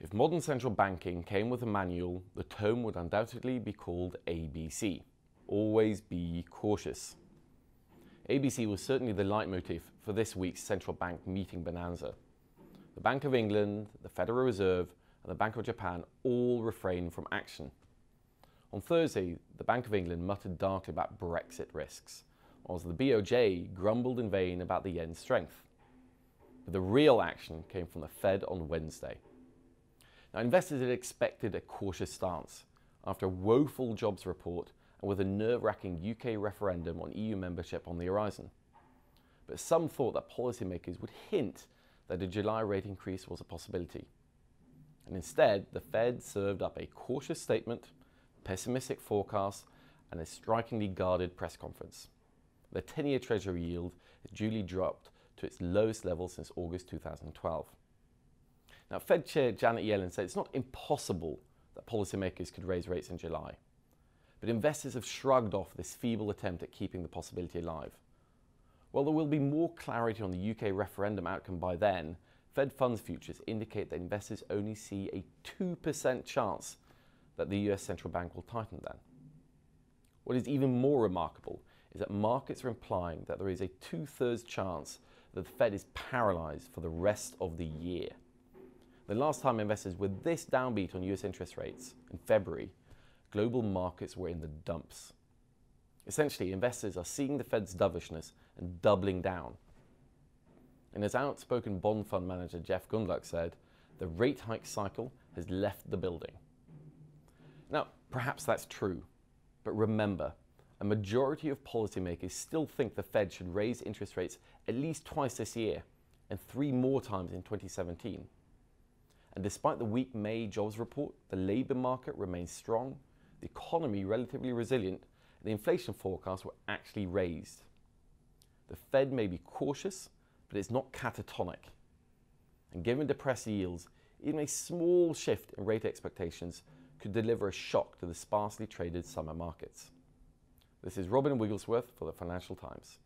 If modern central banking came with a manual, the tome would undoubtedly be called ABC. Always be cautious. ABC was certainly the leitmotif for this week's central bank meeting bonanza. The Bank of England, the Federal Reserve, and the Bank of Japan all refrained from action. On Thursday, the Bank of England muttered darkly about Brexit risks, whilst the BOJ grumbled in vain about the yen's strength. But the real action came from the Fed on Wednesday. Now, investors had expected a cautious stance after a woeful jobs report and with a nerve wracking UK referendum on EU membership on the horizon. But some thought that policymakers would hint that a July rate increase was a possibility. And instead, the Fed served up a cautious statement, pessimistic forecast, and a strikingly guarded press conference. The 10 year Treasury yield has duly dropped to its lowest level since August 2012. Now, Fed Chair Janet Yellen said it's not impossible that policymakers could raise rates in July, but investors have shrugged off this feeble attempt at keeping the possibility alive. While there will be more clarity on the UK referendum outcome by then, Fed funds futures indicate that investors only see a 2% chance that the US central bank will tighten then. What is even more remarkable is that markets are implying that there is a two thirds chance that the Fed is paralyzed for the rest of the year. The last time investors were this downbeat on US interest rates, in February, global markets were in the dumps. Essentially, investors are seeing the Fed's dovishness and doubling down. And as outspoken bond fund manager Jeff Gundlach said, the rate hike cycle has left the building. Now, perhaps that's true, but remember, a majority of policymakers still think the Fed should raise interest rates at least twice this year and three more times in 2017. And despite the weak May jobs report, the labour market remains strong, the economy relatively resilient, and the inflation forecasts were actually raised. The Fed may be cautious, but it's not catatonic. And given depressed yields, even a small shift in rate expectations could deliver a shock to the sparsely traded summer markets. This is Robin Wigglesworth for the Financial Times.